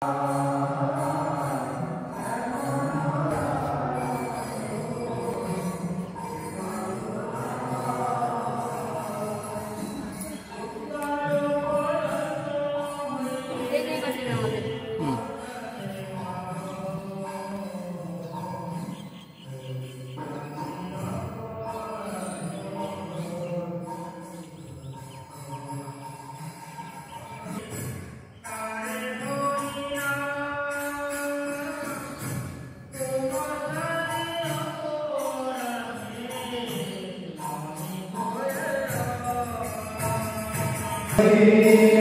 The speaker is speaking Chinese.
啊。Praise